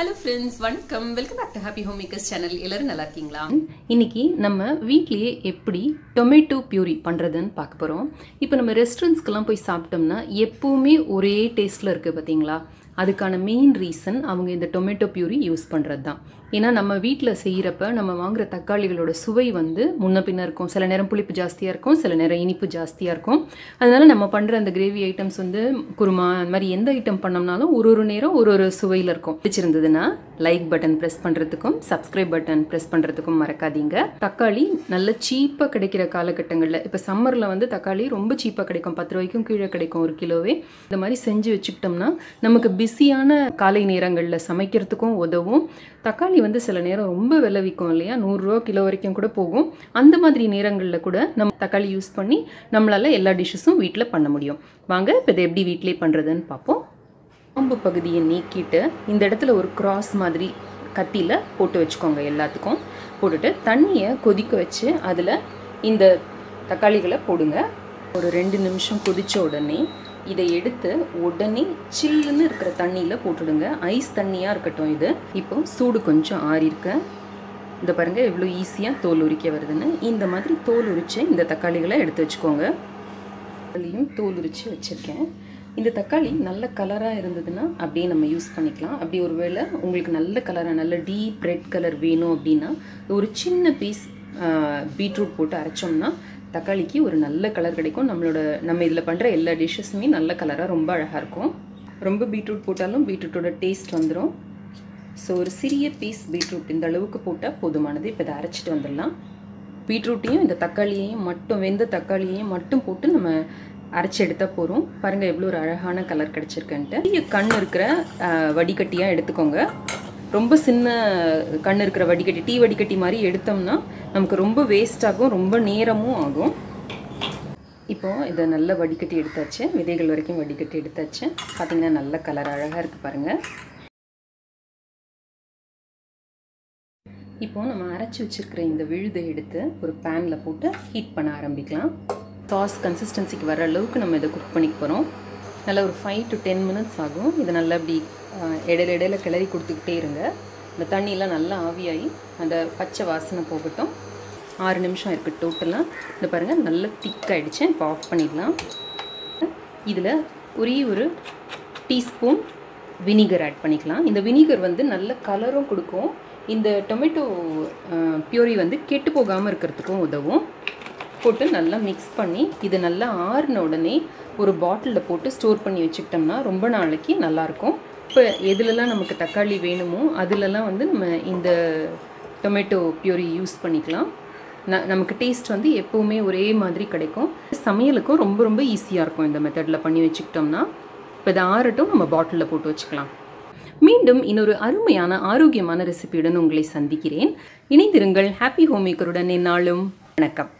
Hello friends வணக்கம். Welcome back to Happy Home Makers channel எல்லாரும் நல்லா இருக்கீங்களா? இன்னைக்கு நம்ம வீட்லேயே எப்படி டொமேட்டோ பியூரி பண்ணுறதுன்னு பார்க்க போகிறோம் இப்போ நம்ம ரெஸ்டாரண்ட்ஸ்க்கெல்லாம் போய் சாப்பிட்டோம்னா எப்போவுமே ஒரே டேஸ்ட்டில் இருக்குது பார்த்தீங்களா அதுக்கான மெயின் ரீசன் அவங்க இந்த டொமேட்டோ பியூரி யூஸ் பண்ணுறது தான் ஏன்னா நம்ம வீட்டில் செய்கிறப்ப நம்ம வாங்குற தக்காளிகளோட சுவை வந்து முன்ன பின்ன இருக்கும். சில நேரம் புளிப்பு ஜாஸ்தியாக இருக்கும் சில நேரம் இனிப்பு ஜாஸ்தியாக இருக்கும். அதனால் நம்ம பண்ணுற அந்த கிரேவி ஐட்டம்ஸ் வந்து குருமா அந்த மாதிரி எந்த ஐட்டம் பண்ணோம்னாலும் ஒரு ஒரு நேரம் ஒரு ஒரு சுவையில் இருக்கும். பிடிச்சிருந்ததுன்னா லைக் பட்டன் ப்ரெஸ் பண்ணுறதுக்கும் சப்ஸ்கிரைப் பட்டன் ப்ரெஸ் பண்ணுறதுக்கும் மறக்காதீங்க. தக்காளி நல்ல சீப்பாக கிடைக்கிற காலகட்டங்களில் இப்போ சம்மரில் வந்து தக்காளி ரொம்ப சீப்பாக கிடைக்கும். பத்து ரூபாய்க்கும் கீழே கிடைக்கும் ஒரு கிலோவே. இந்த மாதிரி செஞ்சு வச்சுக்கிட்டோம்னா நமக்கு பிஸியான காலை நேரங்களில் சமைக்கிறதுக்கும் உதவும். தக்காளி வந்து சில நேரம் ரொம்ப விலை விற்கும் இல்லையா? நூறுரூவா கிலோ வரைக்கும் கூட போகும். அந்த மாதிரி நேரங்களில் கூட நம்ம தக்காளி யூஸ் பண்ணி நம்மளால் எல்லா டிஷ்ஷஸும் வீட்டில் பண்ண முடியும். வாங்க இப்போ இதை எப்படி வீட்டிலே பண்ணுறதுன்னு பார்ப்போம் காம்பு பகுதியை நீக்கிட்டு இந்த இடத்துல ஒரு கிராஸ் மாதிரி கத்தியில் போட்டு வச்சுக்கோங்க எல்லாத்துக்கும். போட்டுட்டு தண்ணியை கொதிக்க வச்சு அதில் இந்த தக்காளிகளை போடுங்க. ஒரு ரெண்டு நிமிஷம் கொதித்த உடனே இதை எடுத்து உடனே சில்லுன்னு இருக்கிற தண்ணியில் போட்டுடுங்க. ஐஸ் தண்ணியாக இருக்கட்டும் இது. இப்போ சூடு கொஞ்சம் ஆறியிருக்க. இந்த பாருங்கள் எவ்வளோ ஈஸியாக தோல் உரிக்க வருதுன்னு. இந்த மாதிரி தோல் உரித்து இந்த தக்காளிகளை எடுத்து வச்சுக்கோங்க. அதுலேயும் தோல் உரித்து வச்சுருக்கேன். இந்த தக்காளி நல்ல கலராக இருந்ததுன்னா அப்படியே நம்ம யூஸ் பண்ணிக்கலாம். அப்படி ஒரு வேளை உங்களுக்கு நல்ல கலராக நல்ல டீப் ரெட் கலர் வேணும் அப்படின்னா ஒரு சின்ன பீஸ் பீட்ரூட் போட்டு அரைச்சோம்னா தக்காளிக்கு ஒரு நல்ல கலர் கிடைக்கும். நம்மளோட நம்ம இதில் பண்ணுற எல்லா டிஷ்ஷஸுமே நல்ல கலராக ரொம்ப அழகாக இருக்கும். ரொம்ப பீட்ரூட் போட்டாலும் பீட்ரூட்டோட டேஸ்ட் வந்துடும் ஸோ ஒரு சிறிய பீஸ் பீட்ரூட் இந்த அளவுக்கு போட்டால் போதுமானது. இப்போ இதை அரைச்சிட்டு வந்துடலாம். பீட்ரூட்டையும் இந்த தக்காளியையும் மட்டும் வெந்த தக்காளியையும் மட்டும் போட்டு நம்ம அரைச்சி எடுத்தால் போகிறோம் பாருங்கள் எவ்வளோ ஒரு அழகான கலர் கிடச்சிருக்குன்ட்டு. கண் இருக்கிற வடிகட்டியாக எடுத்துக்கோங்க. ரொம்ப சின்ன கண் இருக்கிற வடிகட்டி டீ வடிகட்டி மாதிரி எடுத்தோம்னா நமக்கு ரொம்ப வேஸ்ட் ஆகும் ரொம்ப நேரமும் ஆகும். இப்போது இதை நல்லா வடிகட்டி எடுத்தாச்சு. விதைகள் வரைக்கும் வடிகட்டி எடுத்தாச்சு. பார்த்தீங்கன்னா நல்ல கலர் அழகாக இருக்குது பாருங்கள் இப்போ நம்ம அரைச்சி வச்சுருக்கிற இந்த விழுதை எடுத்து ஒரு பேனில் போட்டு ஹீட் பண்ண ஆரம்பிக்கலாம். சாஸ் கன்சிஸ்டன்சிக்கு வர அளவுக்கு நம்ம இதை குக் பண்ணிக்க போகிறோம் நல்லா ஒரு ஃபைவ் டு டென் மினிட்ஸ் ஆகும். இதை நல்லா இப்படி இடையில இடையில கிளறி கொடுத்துக்கிட்டே இருங்க. இந்த தண்ணியெலாம் நல்லா ஆவியாகி அந்த பச்சை வாசனை போகட்டும். ஆறு நிமிஷம் இருக்குது டோட்டலாக இந்த பாருங்கள் நல்லா திக்காகிடுச்சு இப்போ ஆஃப் பண்ணிடலாம். இதில் ஒரே ஒரு டீஸ்பூன் வினிகர் ஆட் பண்ணிக்கலாம். இந்த வினிகர் வந்து நல்ல கலரும் கொடுக்கும். இந்த டொமேட்டோ பியூரி வந்து கெட்டு போகாமல் இருக்கிறதுக்கும் உதவும். போட்டு நல்லா மிக்ஸ் பண்ணி இது நல்லா ஆறின உடனே ஒரு பாட்டிலில் போட்டு ஸ்டோர் பண்ணி வச்சுக்கிட்டோம்னா ரொம்ப நாளைக்கு நல்லாயிருக்கும். இப்போ எதுலலாம் நமக்கு தக்காளி வேணுமோ அதிலலாம் வந்து நம்ம இந்த டொமேட்டோ பியூரி யூஸ் பண்ணிக்கலாம். ந நமக்கு டேஸ்ட் வந்து எப்போவுமே ஒரே மாதிரி கிடைக்கும். சமையலுக்கும் ரொம்ப ரொம்ப ஈஸியாக இருக்கும் இந்த மெத்தடில் பண்ணி வச்சுக்கிட்டோம்னா. இப்போ இதை ஆறட்டும் நம்ம பாட்டிலில் போட்டு வச்சுக்கலாம். மீண்டும் இன்னொரு அருமையான ஆரோக்கியமான ரெசிபியுடன் உங்களை சந்திக்கிறேன். இணைந்திருங்கள் ஹாப்பி ஹோம் மேக்கருடன் என்னாலும் வணக்கம்.